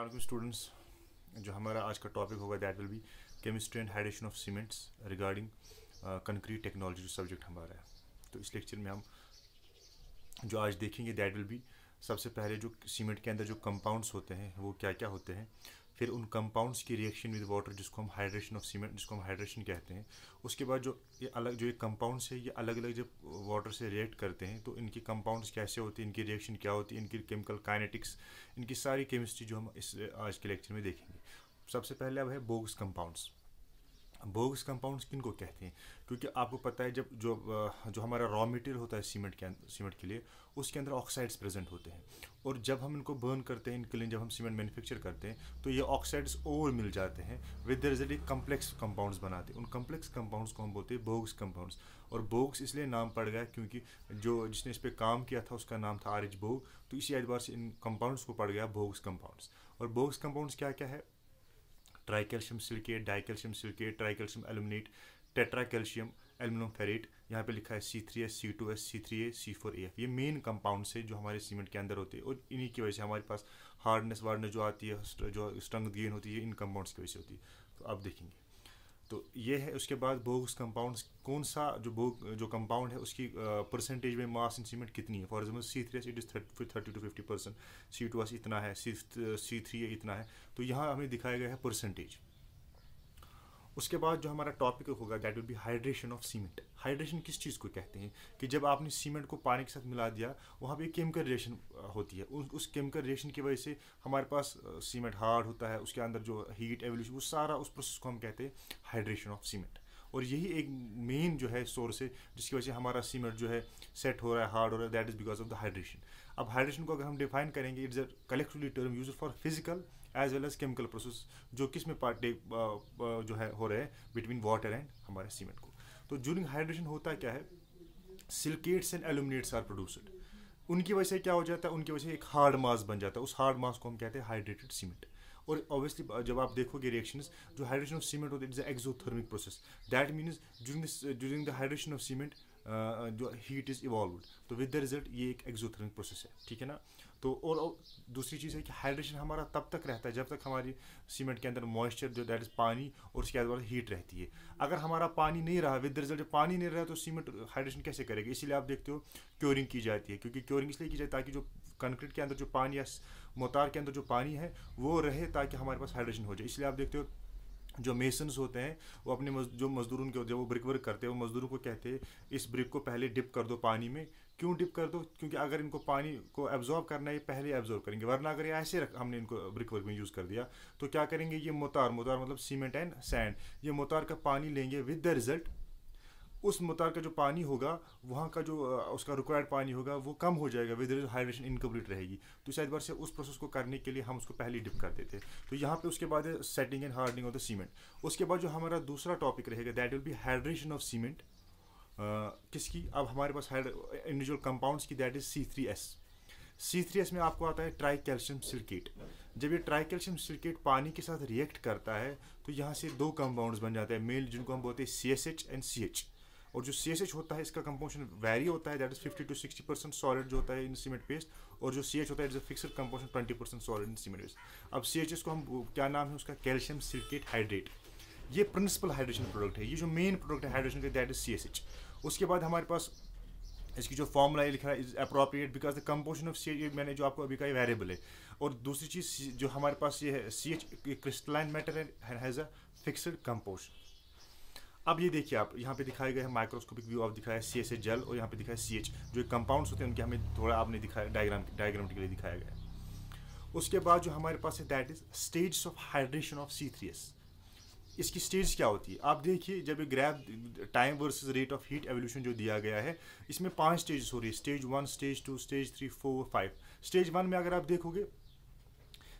अलैक्म students जो हमारा आज का टॉपिक होगा that will be chemistry and hydration of cements regarding concrete technology जो सब्जेक्ट हमारा है। तो इस लेक्चर में हम जो आज देखेंगे दैट विल बी सबसे पहले जो सीमेंट के अंदर जो कंपाउंड्स होते हैं, वो क्या क्या होते हैं? फिर उन कंपाउंड्स की रिएक्शन विद वाटर जिसको हम हाइड्रेशन ऑफ़ सीमेंट जिसको हम हाइड्रेशन कहते हैं, उसके बाद जो ये अलग, जो ये कंपाउंड्स है, ये अलग अलग जब वाटर से रिएक्ट करते हैं तो इनकी कंपाउंड्स कैसे होती हैं, इनकी रिएक्शन क्या होती है, इनकी केमिकल काइनेटिक्स इनकी सारी केमिस्ट्री जो हम इस, आज के लेक्चर में देखेंगे। सबसे पहले अब है बोग्स कंपाउंड्स बोग्स कंपाउंड्स किन को कहते हैं, क्योंकि आपको पता है जब जो जो हमारा रॉ मटेरियल होता है सीमेंट के सीमेंट के लिए, उसके अंदर ऑक्साइड्स प्रेजेंट होते हैं। और जब हम इनको बर्न करते हैं, इनके लिए जब हम सीमेंट मैन्युफैक्चर करते हैं तो ये ऑक्साइड्स और मिल जाते हैं with the result complex compounds बनाते हैं। उन कम्प्लेक्स कंपाउंड्स को हम बोलते हैं बोग्स कंपाउंड्स और बोग्स इसलिए नाम पड़ गया क्योंकि जो, जिसने इस पर काम किया था, उसका नाम था आर एच बोग। तो इसी एतबार से इन कंपाउंड्स को पड़ गया बोग्स कंपाउंड्स और बोग्स कंपाउंड्स क्या क्या है? Tricalcium silicate, dicalcium silicate tricalcium aluminate tetra calcium aluminium ferrite यहाँ पे लिखा है C three S C two S C three A C four A F ये मेन कंपाउंड्स है जो हमारे सीमेंट के अंदर होते हैं और इन्हीं की वजह से हमारे पास हार्डनेस वार्डनेस जो आती है, जो स्ट्रंग गेन होती है, इन कंपाउंड्स की वजह से होती है। तो आप देखेंगे। तो ये है, उसके बाद बोग्स कंपाउंड कौन सा जो बोग, जो कंपाउंड है, उसकी परसेंटेज में मास इन सीमेंट कितनी है? For example C three S it is thirty two fifty percent C two S इतना है सी सी थ्री इतना है. तो यहाँ हमें दिखाया गया है परसेंटेज उसके बाद जो हमारा टॉपिक होगा that will be hydration of cement hydration किस चीज़ को कहते हैं? कि जब आपने सीमेंट को पानी के साथ मिला दिया, वहाँ पे केमिकल रिएक्शन होती है। उस उस केमिकल रिएक्शन की वजह से हमारे पास सीमेंट हार्ड होता है, उसके अंदर जो हीट एवोल्यूशन वो सारा उस प्रोसेस को हम कहते हैं हाइड्रेशन ऑफ़ सीमेंट और यही एक मेन जो है सोर्स है, जिसकी वजह से हमारा सीमेंट जो है सेट हो रहा है हार्ड हो रहा है that is because of the hydration अब हाइड्रेशन को अगर हम डिफाइन करेंगे it's a collectively term use for physical as well as chemical process जो किसमें पार्ट जो है, हो रहे हैं बिटवीन वाटर एंड हमारे सीमेंट को। तो ज्यूरिंग हाइड्रेशन होता क्या है? Silicates and aluminates are produced उनकी वजह से क्या हो जाता है? उनकी वजह से एक हार्ड मास बन जाता है। उस हार्ड मास को हम कहते हैं हाइड्रेटेड सीमेंट और ऑब्वियसली जब आप देखोगे रिएक्शंस जो हाइड्रेशन ऑफ़ सीमेंट होता है it's exothermic process that means during during the hydration of cement जो हीट इज़ इवॉल्व तो विद द रिज़ल्ट ये एक एक्सोथर्मिक प्रोसेस है ठीक है ना? तो और, दूसरी चीज़ है कि हाइड्रेशन हमारा तब तक रहता है जब तक हमारी सीमेंट के अंदर मॉइस्चर जो दैट इज़ पानी और उसके बाद हीट रहती है। अगर हमारा पानी नहीं रहा विद द रिज़ल्ट पानी नहीं रहा तो सीमेंट हाइड्रेशन कैसे करेगा? इसीलिए आप देखते हो क्योरिंग की जाती है क्योंकि क्योरिंग इसलिए की जाती है ताकि जो कंक्रीट के अंदर जो पानी या मोतार के अंदर जो पानी है वो रहे ताकि हमारे पास हाइड्रेशन हो जाए। इसलिए आप देखते हो जो मेसन्स होते हैं वो अपने मज, जो मजदूरों के जब वो ब्रिक वर्क करते हैं वो मजदूरों को कहते हैं इस ब्रिक को पहले डिप कर दो पानी में। क्यों डिप कर दो? क्योंकि अगर इनको पानी को एब्जॉर्ब करना है पहले एब्जॉर्ब करेंगे। वरना अगर ये ऐसे रख हमने इनको ब्रिक वर्क में यूज़ कर दिया तो क्या करेंगे? ये मोतार मोतार मतलब सीमेंट एंड सैंड ये मोतार का पानी लेंगे विद द रिज़ल्ट उस मोतार का जो पानी होगा, वहाँ का जो उसका रिक्वायर्ड पानी होगा, वो कम हो जाएगा विद हाइड्रेशन इनकम्प्लीट रहेगी। तो इस एतबार से उस प्रोसेस को करने के लिए हम उसको पहले डिप कर देते तो यहाँ पे उसके बाद setting and hardening of the cement उसके बाद जो हमारा दूसरा टॉपिक रहेगा that will be hydration of cement किसकी? अब हमारे पास इंडिविजुअल कंपाउंड्स की that is C three S C three S में आपको आता है ट्राई कैल्शियम सिलिकेट जब ये ट्राई कैल्शियम सिलिकेट पानी के साथ रिएक्ट करता है तो यहाँ से दो कंपाउंड्स बन जाते हैं। मेल जिनको हम बोलते हैं C S H and C H और जो एच होता है, इसका कंपोजिशन वेरी होता है that is fifty to sixty percent solid जो होता है इन सीमेंट पेस्ट और जो सी एच होता है is a fixed composition twenty percent solid in cement paste अब सी को हम, क्या नाम है उसका? Calcium silicate hydrate. ये प्रिंसिपल हाइड्रेशन प्रोडक्ट है, ये जो मेन प्रोडक्ट है हाइड्रेशन का दैट इज़ सी उसके बाद हमारे पास इसकी जो फॉर्मूला लिखा है is appropriate because the composition of C मैंने जो आपको अभी कहा वेरिएबल है। और दूसरी चीज़, जो हमारे पास ये है C H crystalline matter has a fixed composition अब ये देखिए आप, यहाँ पे दिखाए गए हैं माइक्रोस्कोपिक व्यू ऑफ़ दिखाया सी एस जेल और यहाँ पे दिखाया सी एच जो कंपाउंड्स होते हैं, उनके हमें थोड़ा आपने दिखाया डायग्राम डायग्राम के लिए दिखाया गया उसके बाद जो हमारे पास है that is stage of hydration of C three S इसकी स्टेज क्या होती है? आप देखिए, जब ये graph time versus rate of heat evolution जो दिया गया है, इसमें पाँच स्टेजेस हो रही है। Stage one stage two stage three four five stage one में अगर आप देखोगे,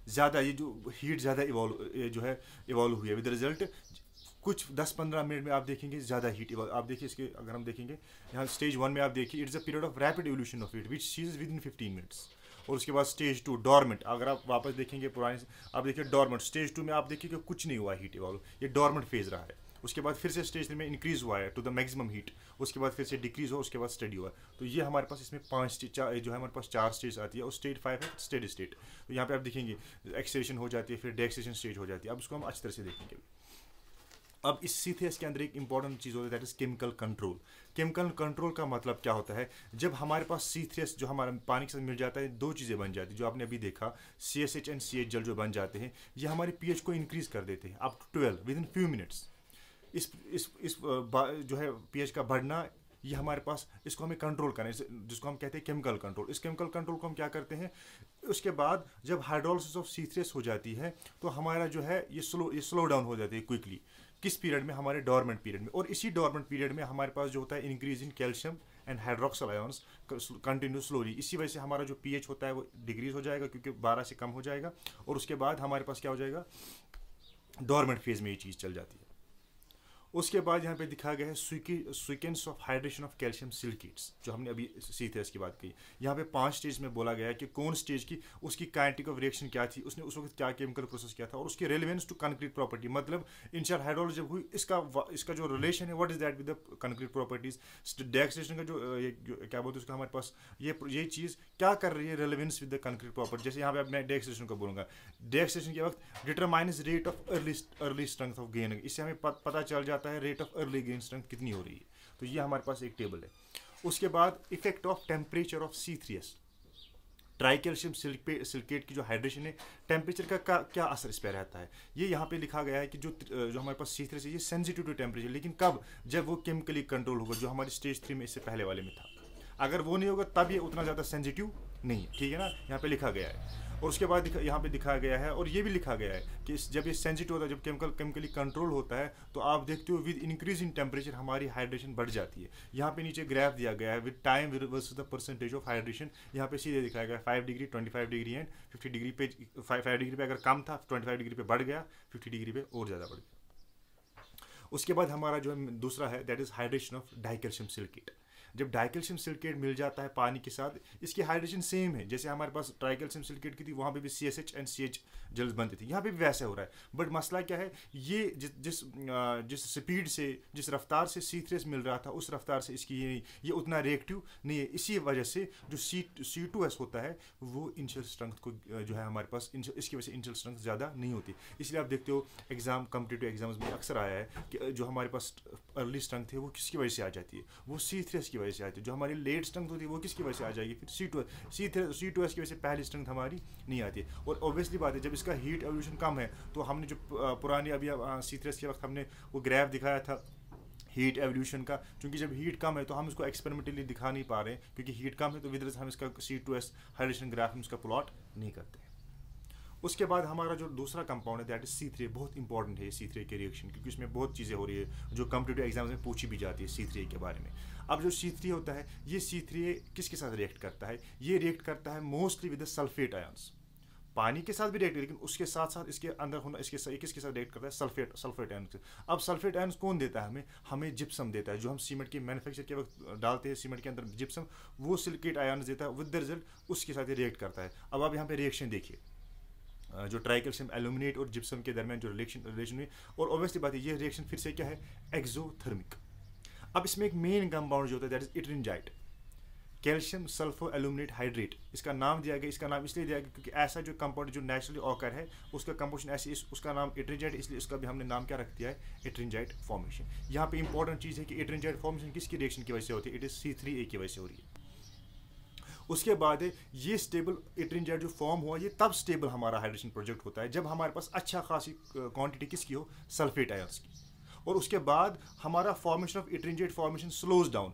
ज़्यादा ये जो हीट ज़्यादा इवॉल्व जो है इवॉल्व हुई है। विद रिज़ल्ट कुछ 10-15 मिनट में आप देखेंगे, ज़्यादा हीट इवॉल्व आप देखिए इसके, अगर हम देखेंगे, यहाँ स्टेज वन में आप देखिए it's a period of rapid evolution of heat which cease within fifteen minutes और उसके बाद स्टेज टू डॉर्मेंट अगर आप वापस देखेंगे पुराने आप देखिए डॉर्मेंट स्टेज टू में आप देखिए कुछ नहीं हुआ हीट इवॉल्व ये डॉर्मेंट फ़ेज़ रहा है। उसके बाद फिर से स्टेज थ्री में इंक्रीज हुआ है टू द मैक्सिमम हीट उसके बाद फिर से डिक्रीज हुआ, उसके बाद स्टडी हुआ तो ये हमारे पास इसमें पाँच स्टेज जो है हमारे पास चार स्टेज आती है, और स्टेज फाइव है स्टेड स्टेट तो यहाँ पे आप देखेंगे एक्सेशन हो जाती है, फिर डेक्सेशन स्टेज हो जाती है। अब उसको हम अच्छी तरह से देखेंगे। अब इस सीथेस के अंदर एक इंपॉर्टेंट चीज़ होती है that is chemical control chemical control का मतलब क्या होता है? जब हमारे पास सीथेस जो हमारा पानी के साथ मिल जाता है, दो चीज़ें बन जाती है, जो आपने अभी देखा C S H and C H जल जो बन जाते हैं, ये हमारे पी एच को इंक्रीज कर देते हैं up to twelve within few minutes इस इस इस जो है पी एच का बढ़ना, ये हमारे पास, इसको हमें कंट्रोल करना है जिसको हम कहते हैं केमिकल कंट्रोल इस केमिकल कंट्रोल को हम क्या करते हैं? उसके बाद जब हाइड्रोलिसिस ऑफ़ सीथ्रेस हो जाती है तो हमारा जो है, ये स्लो ये स्लो डाउन हो जाती है क्विकली किस पीरियड में? हमारे डॉर्मेंट पीरियड में। और इसी डॉर्मेंट पीरियड में हमारे पास जो होता है increase in calcium and hydroxyl ions continue slowly इसी वजह से हमारा जो पीएच होता है वो डिक्रीज हो जाएगा क्योंकि 12 से कम हो जाएगा। और उसके बाद हमारे पास क्या हो जाएगा? डॉर्मेंट फ़ेज़ में ये चीज़ चल जाती है। उसके बाद यहाँ पे दिखा गया है sequence of hydration of calcium silicates जो हमने अभी सीथे की बात की। यहाँ पे पाँच स्टेज में बोला गया है कि कौन स्टेज की उसकी काइनेटिक ऑफ़ रिएक्शन क्या थी उसने उस वक्त क्या केमिकल प्रोसेस किया था और उसकी रेलिवेंस टू कंक्रीट प्रॉपर्टी मतलब इनशार हाइड्रोल जब हुई इसका इसका जो रिलेशन है what is that with the concrete properties डेक्सेशन का जो, ये, क्या बोलते हैं उसका हमारे पास ये ये चीज़ क्या कर रही है relevance with the concrete property जैसे यहाँ पे मैं डेक्सेशन को बोलूँगा। डेक्सेशन के वक्त determines rate of early early strength of gain इससे हमें पता चल जाता है rate of early gain strength कितनी हो रही है? तो ये हमारे पास एक टेबल है। उसके बाद effect of temperature of C three S tricalcium silicate की जो हाइड्रेशन है टेम्परेचर का, का क्या असर इस पर रहता है? ये यहाँ पे लिखा गया है कि जो जो हमारे पास सी थ्री से ये सेंसिटिव टू टेम्परेचर लेकिन कब? जब वो केमिकली कंट्रोल होगा जो हमारे स्टेज थ्री में इससे पहले वाले में था। अगर वो नहीं होगा तब ये उतना ज़्यादा सेंसिटिव नहीं है। ठीक है ना? यहाँ पे लिखा गया है। और उसके बाद यहाँ पे दिखाया गया है और ये भी लिखा गया है कि जब ये सेंसिटिव होता है, जब केमिकल केमिकली कंट्रोल होता है तो आप देखते हो विद इंक्रीज इन टेम्परेचर हमारी हाइड्रेशन बढ़ जाती है। यहाँ पे नीचे ग्राफ दिया गया है with time versus the percentage of hydration यहाँ पे सीधे दिखाया गया five degree twenty five degree and fifty degree पे फाइव डिग्री पे अगर कम था ट्वेंटी फाइव डिग्री पे बढ़ गया फिफ्टी डिग्री पे और ज़्यादा बढ़ गया। उसके बाद हमारा जो है, दूसरा है that is hydration of dicalcium silicate जब डाइकेल्शियम सिलिकेट मिल जाता है पानी के साथ, इसकी हाइड्रेशन सेम है। जैसे हमारे पास ट्राइकेल्शियम सिलिकेट की थी, वहाँ पे भी C S H and C H जल्द बनती थी। यहाँ पे भी वैसा हो रहा है। बट मसला क्या है, ये जिस जिस जिस स्पीड से, जिस रफ्तार से सी थ्रेस मिल रहा था, उस रफ्तार से इसकी ये ये उतना रिएक्टिव नहीं है। इसी वजह से जो सी सी टू एस होता है, वो इंशल स्ट्रेंथ को जो है हमारे पास इसकी वजह से इंशल स्ट्रेंथ ज़्यादा नहीं होती। इसलिए आप देखते हो एग्ज़ाम कम्पिटेटिव एग्ज़ाम्स में अक्सर आया है कि जो हमारे पास अर्ली स्ट्रेंथ है, वो किसकी वजह से आ जाती है? वो सी थ्रेस की वजह से आती है जो हमारी लेट स्ट्रेंथ होती है, वो किसकी वजह से आ जाएगी? फिर C two C C two S की वजह से पहली स्ट्रेंथ हमारी नहीं आती। और ऑब्वियसली बात है, जब इसका हीट एवोल्यूशन कम है तो हमने जो पुरानी अभी सी थ्रेस के वक्त हमने वो ग्राफ दिखाया था हीट एवोल्यूशन का। क्योंकि जब हीट कम है तो हम इसको एक्सपेरिमेंटली दिखा नहीं पा रहे क्योंकि हीट कम है तो विद हम इसका C two S hydration graph हम इसका प्लॉट नहीं करते उसके बाद हमारा जो दूसरा कंपाउंड है दैट इज़ सी थ्री बहुत इंपॉर्टेंट है सी थ्री के रिएक्शन क्योंकि उसमें बहुत चीज़ें हो रही है, जो कम्पिटेटिव एग्ज़ाम में पूछी भी जाती है सी थ्री के बारे में। अब जो सी थ्री होता है, ये सी थ्री किसके साथ रिएक्ट करता है? ये रिएक्ट करता है मोस्टली विद सल्फेट आयन्स पानी के साथ भी रिएक्ट लेकिन उसके साथ साथ इसके अंदर होना, इसके साथ किसके साथ रिएक्ट करता है? सल्फेट सल्फेट आयन अब सल्फेट आयन कौन देता है हमें? हमें जिप्सम देता है, जो हम सीमेंट की मैन्युफैक्चर के वक्त डालते हैं सीमेंट के अंदर जिप्सम वो सिलिकेट आयन देता है विद द रिज़ल्ट उसके साथ ही रिएक्ट करता है। अब आप यहाँ पे रिएक्शन देखिए। जो ट्राइकल्शियम एल्यूमिनेट और जिप्सम के दरमियान जो रिलेक्शन रिलेशन हुई। और ऑब्वियसली बात है ये रिएक्शन फिर से क्या है? एक्जोथर्मिक अब इसमें एक मेन कंपाउंड जो होता है that is ettringite calcium sulpho aluminate hydrate इसका नाम दिया गया इसका नाम इसलिए दिया गया क्योंकि ऐसा जो कंपाउंड जो नेचुरली ऑकर है उसका कंपोजिशन ऐसी इस, उसका नाम इट्रिंजाइट इसलिए उसका भी हमने नाम क्या रख दिया है? इट्रिंजाइट फॉर्मेशन यहाँ पे इंपॉर्टेंट चीज़ है कि इट्रिंजाइट फॉर्मेशन किसकी रिएक्शन की वजह से होती है? It is C three A की वजह से हो रही है। उसके बाद ये स्टेबल इट्रिंजाइट जो फॉर्म हुआ, ये तब स्टेबल हमारा हाइड्रेशन प्रोजेक्ट होता है, जब हमारे पास अच्छा खासी क्वांटिटी किसकी हो? सल्फेट आयर्स की। और उसके बाद हमारा formation of ettringite formation slows down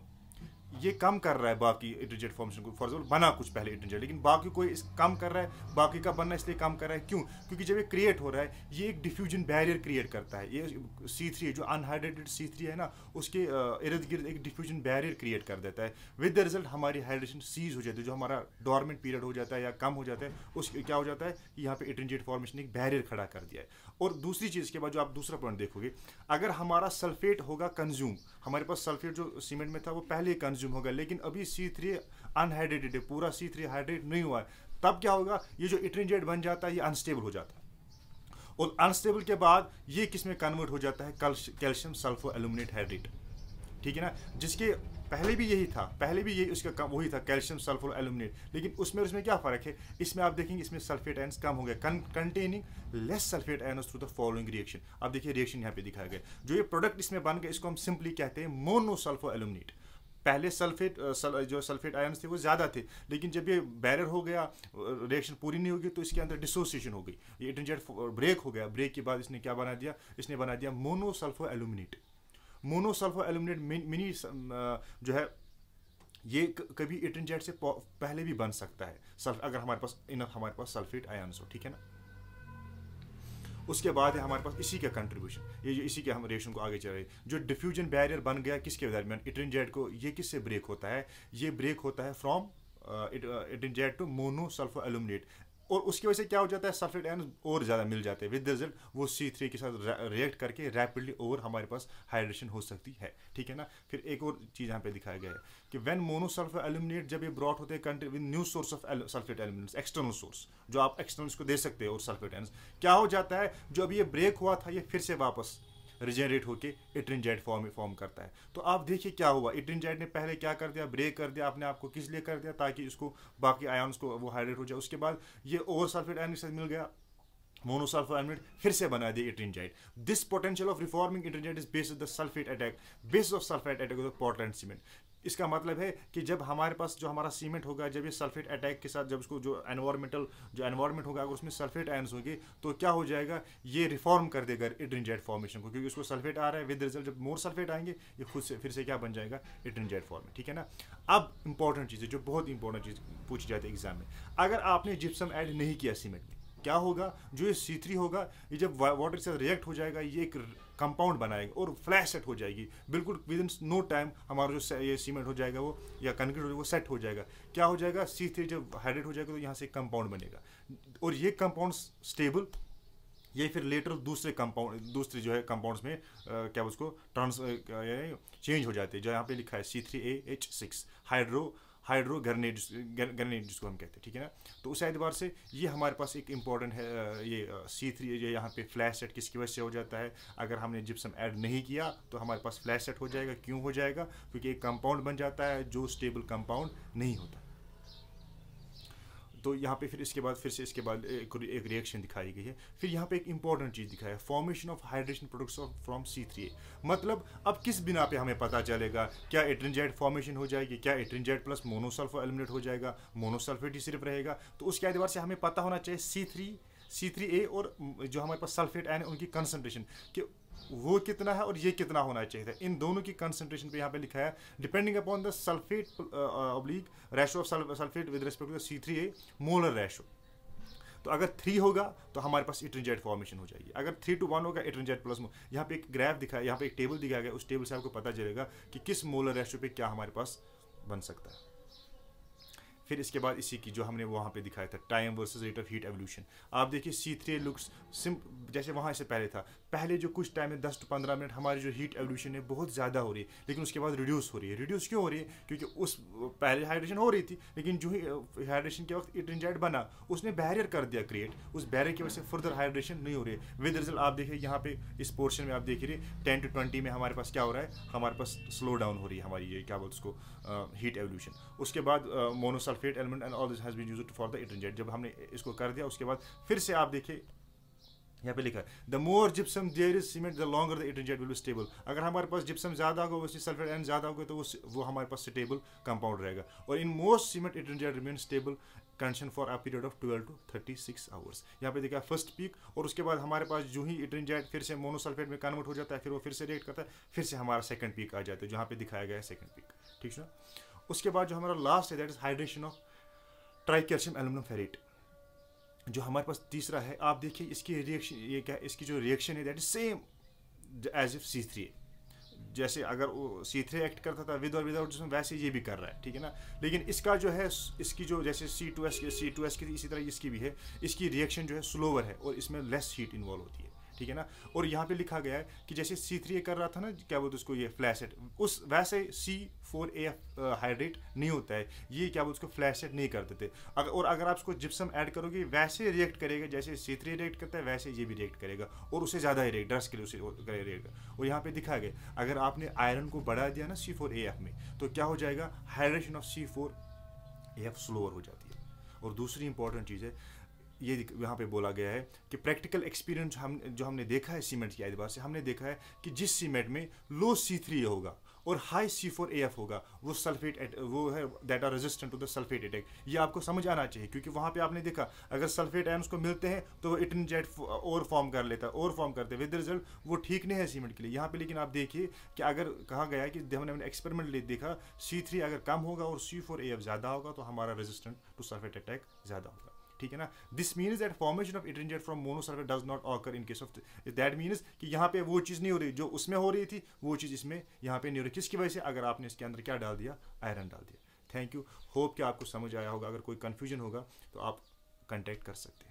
ये कम कर रहा है बाकी इंटरजेट फॉर्मेशन को फॉर एग्ज़ाम्पल बना कुछ पहले इंटरजेट लेकिन बाकी कोई इस कम कर रहा है, बाकी का बनना इसलिए कम कर रहा है, क्यों? क्योंकि जब ये क्रिएट हो रहा है, ये एक डिफ्यूजन बैरियर क्रिएट करता है। ये सी थ्री जो अनहाइड्रेटेड सी थ्री है ना, उसके इर्द गिर्द एक डिफ्यूजन बैरियर क्रिएट कर देता है। विद द रिज़ल्ट हमारी हाइड्रेशन सीज हो जाती है, जो हमारा डॉर्मेंट पीरियड हो जाता है या कम हो जाता है, उस, क्या हो जाता है यहाँ पे इंटरजेट फॉर्मेशन एक बैरियर खड़ा कर दिया है। और दूसरी चीज़ के बाद जो आप दूसरा पॉइंट देखोगे, अगर हमारा सल्फेट होगा कंज्यूम हमारे पास सल्फेट जो सीमेंट में था, वो पहले ही कंज्यूम होगा लेकिन अभी सी थ्री अनहाइड्रेटेड है, पूरा सी थ्री हाइड्रेट नहीं हुआ है। तब क्या होगा? ये जो इट्रिंजेट बन जाता है, ये अनस्टेबल हो जाता है। और अनस्टेबल के बाद ये किसमें कन्वर्ट हो जाता है? कैल्शियम सल्फो एलुमिनेट हाइड्रेट ठीक है ना? जिसके पहले भी यही था, पहले भी यही उसका वही था कैल्शियम सल्फ़र एलुमिनेट लेकिन उसमें उसमें क्या फ़र्क है? इसमें आप देखेंगे, इसमें सल्फेट आयन्स कम हो गए containing less sulphate ions through the following reaction आप देखिए रिएक्शन यहाँ पे दिखाया गया। जो ये प्रोडक्ट इसमें बन गया, इसको हम सिंपली कहते हैं मोनो सल्फो एलुमिनेट पहले सल्फेट सल, जो सल्फेट आयन्स थे वो ज़्यादा थे लेकिन जब ये बैरर हो गया रिएक्शन पूरी नहीं होगी तो इसके अंदर डिसोसिएशन हो गई। ये इंटरजेट ब्रेक हो गया। ब्रेक के बाद इसने क्या बना दिया? इसने बना दिया मोनोसल्फो एलुमिनेट मोनोसल्फो एलुमिनेट मिनी जो है ये कभी इटनजेट से पहले भी बन सकता है। सल्फ अगर हमारे पास इनफ हमारे पास सल्फेट आयन्स हो ठीक है ना? उसके बाद है हमारे पास इसी का कंट्रीब्यूशन ये जो इसी के हम रेशन को आगे चल रहे जो डिफ्यूजन बैरियर बन गया किसके दरमियान? इटनजेट को। ये किससे ब्रेक होता है? ये ब्रेक होता है from ettringite to mono sulpho aluminate और उसकी वजह से क्या हो जाता है सल्फेट आयन और ज़्यादा मिल जाते हैं। विद रिज़ल्ट वो सी थ्री के साथ रिएक्ट करके रैपिडली और हमारे पास हाइड्रेशन हो सकती है। ठीक है ना? फिर एक और चीज़ यहाँ पे दिखाया गया है कि व्हेन मोनोसल्फर एल्यूमिनेट जब ये ब्रॉड होते हैं country with new source of sulphate aluminates external source जो आप एक्सटर्नल को दे सकते हो और सल्फेट आयन क्या हो जाता है जो अभी ये ब्रेक हुआ था, ये फिर से वापस रिजेनरेट होकर इट्रिंजाइट फॉर्म फॉर्म करता है। तो आप देखिए क्या हुआ इट्रिंजाइट ने पहले क्या कर दिया ब्रेक कर दिया अपने आप को, किस लिए कर दिया, ताकि इसको, बाकी आयन्स को वो हाइड्रेट हो जाए। उसके बाद ये ओवर सल्फेट आयन मिल गया। एमिड फिर से बना दिया ettringite. This potential of reforming ettringite is based the sulphate attack base of sulphate attack of Portland cement इसका मतलब है कि जब हमारे पास जो हमारा सीमेंट होगा, जब ये सल्फेट अटैक के साथ जब उसको जो एनवायरमेंटल जो एनवायरमेंट होगा, अगर उसमें सल्फेट आयन्स होगी तो क्या हो जाएगा? ये रिफॉर्म कर देगा इट्रिनजाइट फॉर्मेशन को, क्योंकि उसको सल्फेट आ रहा है विद रिज़ल्ट जब मोर सल्फेट आएँगे, ये खुद से फिर से क्या बन जाएगा? इट्रिंजाइट फॉर्म ठीक है ना? अब इंपॉर्टेंट चीज़, जो बहुत इंपॉर्टेंट चीज़ पूछी जाती है एग्ज़ाम में। अगर आपने जिप्सम ऐड नहीं किया सीमेंट में क्या होगा? जो ये सी थ्री होगा ये जब वाटर से रिएक्ट हो जाएगा ये एक कंपाउंड बनाएगा और फ्लैश सेट हो जाएगी। बिल्कुल विद इन नो टाइम हमारा जो ये सीमेंट हो जाएगा वो या कंक्रीट हो जाएगा वो सेट हो जाएगा। क्या हो जाएगा? सी थ्री जब हाइड्रेट हो जाएगा तो यहाँ से कंपाउंड बनेगा। और ये कंपाउंड स्टेबल ये फिर लेटर दूसरे कंपाउंड दूसरे जो है कंपाउंड्स में आ, क्या उसको ट्रांस चेंज हो जाते हैं। जो यहाँ पे लिखा है C three A H six hydro hydro grenade grenade जिसको हम कहते हैं, ठीक है ना? तो उस एतबार से ये हमारे पास एक इंपॉर्टेंट है ये सी थ्री ये यहाँ पे फ्लैश सेट किसकी वजह से हो जाता है? अगर हमने जिप्सम ऐड नहीं किया तो हमारे पास फ्लैश सेट हो जाएगा। क्यों हो जाएगा? क्योंकि एक कंपाउंड बन जाता है जो स्टेबल कंपाउंड नहीं होता। तो यहाँ पे फिर इसके बाद फिर से इसके बाद एक, एक रिएक्शन दिखाई गई है। फिर यहाँ पे एक इंपॉर्टेंट चीज़ दिखाया है formation of hydration products of from C three A मतलब अब किस बिना पे हमें पता चलेगा क्या एट्रिंजाइट फॉर्मेशन हो जाएगी क्या एट्रिंजाइट प्लस मोनोसल्फो एलिमिनेट हो जाएगा मोनोसल्फेट ही सिर्फ़ रहेगा? तो उसके एतबार से हमें पता होना चाहिए सी थ्री सी थ्री ए और जो हमारे पास सल्फेट आयन उनकी कंसनट्रेशन कि वो कितना है और ये कितना होना चाहिए था। इन दोनों की कंसंट्रेशन पे यहाँ पे लिखा है depending upon the sulphate oblique ratio of sulphate with respect to C three A molar ratio तो अगर थ्री होगा तो हमारे पास इट्रेंजाइट फॉर्मेशन हो जाएगी। अगर थ्री टू वन होगा इट्रेंजाइट प्लस यहाँ पे एक ग्राफ दिखा यहाँ पे एक टेबल दिखाया गया, उस टेबल से आपको पता चलेगा कि किस मोलर रेशो पे क्या हमारे पास बन सकता है। फिर इसके बाद इसी की जो हमने वहाँ पे दिखाया था time versus rate of heat evolution आप देखिए सी थ्री लुक्स सिम जैसे वहाँ से पहले था पहले जो कुछ टाइम है, दस टू पंद्रह मिनट हमारी जो हीट एवोल्यूशन है, बहुत ज़्यादा हो रही है। लेकिन उसके बाद रिड्यूस हो रही है। रिड्यूस क्यों हो रही है? क्योंकि उस, पहले हाइड्रेशन हो रही थी, लेकिन जो ही हाइड्रेशन के वक्त इट्रेंजाइट बना, उसने बैरियर कर दिया क्रिएट उस बैरियर की वजह से फर्दर हाइड्रेशन नहीं हो रही है। विद रिज़ल्ट आप देखिए, यहाँ पे इस पोर्शन में आप देख रहे टेन टू ट्वेंटी में हमारे पास क्या हो रहा है? हमारे पास स्लो डाउन हो रही है हमारी ये, क्या बोलते उसको हीट एवोल्यूशन उसके बाद monosulphate element and all this has been used for the ettringite जब हमने इसको कर दिया, उसके बाद फिर से आप देखिए यहाँ पे लिखा है the more gypsum there is cement the longer the ettringite will be stable अगर हमारे पास जिप्सम ज़्यादा होगा वैसे सल्फेट एन ज़्यादा होगा तो वो वो हमारे पास स्टेबल कंपाउंड रहेगा। और in most cement ettringite remain stable condition for a period of twelve to thirty six hours यहाँ पे देखा फ़र्स्ट पीक और उसके बाद हमारे पास जो ही इटरजेट फिर से मोनोसल्फेट में कन्वर्ट हो जाता है, फिर वो फिर से रिएक्ट करता है, फिर से हमारा सेकंड पीक आ जाता है जहाँ पे दिखाया गया है सेकंड पीक ठीक है उसके बाद जो हमारा लास्ट है that is hydration of tricalcium aluminium ferrite जो हमारे पास तीसरा है, आप देखिए इसकी रिएक्शन ये क्या, इसकी जो रिएक्शन है that is same as if C three जैसे अगर वो सी थ्री एक्ट करता था विद और विदाउट जिसमें वैसे ये भी कर रहा है, ठीक है ना? लेकिन इसका जो है, इसकी जो जैसे C two S C two S की इसी तरह इसकी भी है। इसकी रिएक्शन जो है स्लोवर है और इसमें लेस हीट इन्वॉल्व होती है। ठीक है ना? और यहाँ पे लिखा गया है कि जैसे सी थ्री कर रहा था ना, क्या बोलते उसको, ये फ्लैशेट उस, वैसे सी फोर ए हाइड्रेट नहीं होता है। ये क्या बोलते उसको फ्लैशेट नहीं कर देते अगर और अगर आप उसको जिप्सम ऐड करोगे, वैसे रिएक्ट करेगा, जैसे सी थ्री रिएक्ट करता है, वैसे ये भी रिएक्ट करेगा। और उसे ज़्यादा ही रिएक्ट ड्रस के लिए उसे रिएक्ट और यहाँ पे दिखा गया, अगर आपने आयरन को बढ़ा दिया ना सी फोर ए एफ़ में तो क्या हो जाएगा? Hydration of C four A F slower हो जाती है। और दूसरी इंपॉर्टेंट चीज़ है ये यहाँ पे बोला गया है कि प्रैक्टिकल एक्सपीरियंस हम जो हमने देखा है सीमेंट के एतबार से, हमने देखा है कि जिस सीमेंट में लो सी थ्री होगा और high C four A F होगा, वो सल्फेट वो है that are resistant to the sulphate attack ये आपको समझ आना चाहिए, क्योंकि वहाँ पे आपने देखा, अगर सल्फेट आयन उसको मिलते हैं तो वो इटन जेट और फॉर्म कर लेता है और फॉर्म करते विद रिज़ल्ट वो ठीक नहीं है सीमेंट के लिए। यहाँ पे लेकिन आप देखिए कि अगर कहा गया कि हमने एक्सपेरिमेंट देखा सी थ्री अगर कम होगा और सी फोर ए एफ़ ज़्यादा होगा तो हमारा रेजिस्टेंट टू सल्फेट अटैक ज़्यादा होगा। ठीक है ना? This means that formation of ettringite from monosulphate does not occur in case of that means कि यहाँ पे वो चीज़ नहीं हो रही, जो उसमें हो रही थी, वो चीज़ इसमें यहाँ पे नहीं हो रही किसकी वजह से? अगर आपने इसके अंदर क्या डाल दिया? आयरन डाल दिया। थैंक यू होप कि आपको समझ आया होगा। अगर कोई कन्फ्यूज़न होगा तो आप कॉन्टैक्ट कर सकते हैं।